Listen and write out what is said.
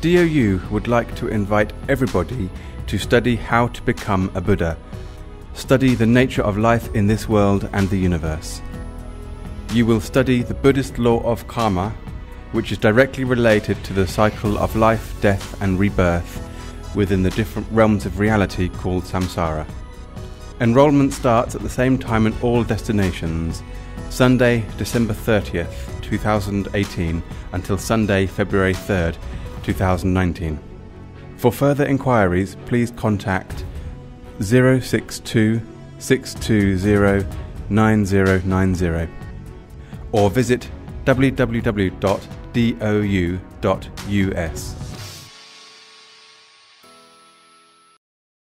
DOU would like to invite everybody to study how to become a Buddha, study the nature of life in this world and the universe. You will study the Buddhist law of karma, which is directly related to the cycle of life, death, and rebirth within the different realms of reality called samsara. Enrolment starts at the same time in all destinations, Sunday, December 30th, 2018 until Sunday, February 3rd, 2019. For further inquiries, please contact 062 620 9090 or visit www.dou.us.